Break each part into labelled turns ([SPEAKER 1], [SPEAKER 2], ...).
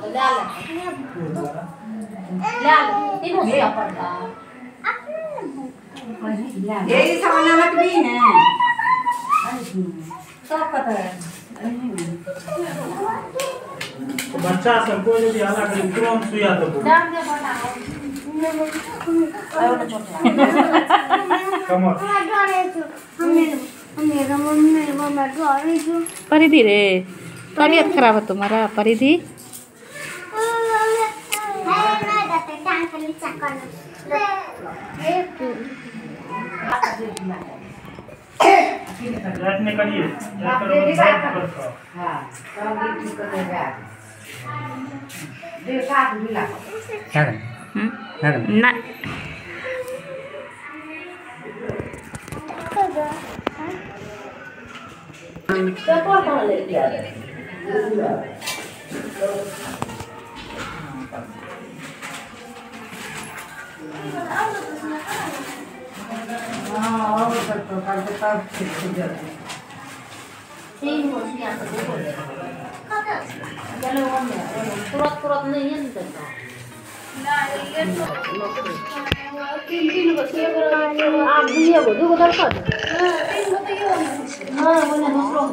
[SPEAKER 1] ले ले ले तीनों से पड़ता
[SPEAKER 2] यही सामान मत भी है।
[SPEAKER 1] सब पता है
[SPEAKER 3] बच्चा सबको यदि हल्ला करी तुरंत सुइया दो
[SPEAKER 1] डाल दे बना आयो ना छोटा
[SPEAKER 3] कमर।
[SPEAKER 4] परिधि रे तबीयत खराब है तुम्हारा परिधि?
[SPEAKER 3] रात में करिए रात करता
[SPEAKER 2] हाँ भी ठीक कर देगा देखा दिला
[SPEAKER 5] क्या
[SPEAKER 4] हम्म? ना
[SPEAKER 1] तो कौन कौन ले लिया
[SPEAKER 2] हाँ और सब तो कल के तब ठीक हो जाते
[SPEAKER 1] तीन हो सिया तो देखो चलो हम तुरंत तुरंत नहीं है देता आप दिए वो दो दर कर हाँ वो ने दूसरों को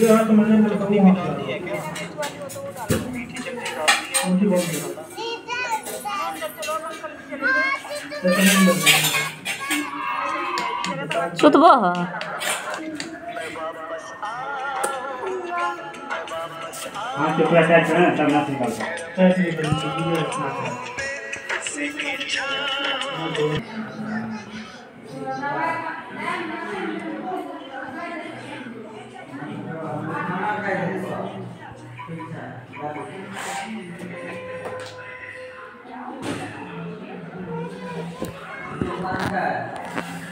[SPEAKER 3] ये हाथ में ले लो कभी मत उनकी बोल दो तो नहीं बोल
[SPEAKER 4] सुतबो? ह
[SPEAKER 5] हाँ तो पूरा साइड से ना तब ना निकलता
[SPEAKER 3] कैसे निकल ये रखना Thank
[SPEAKER 2] you.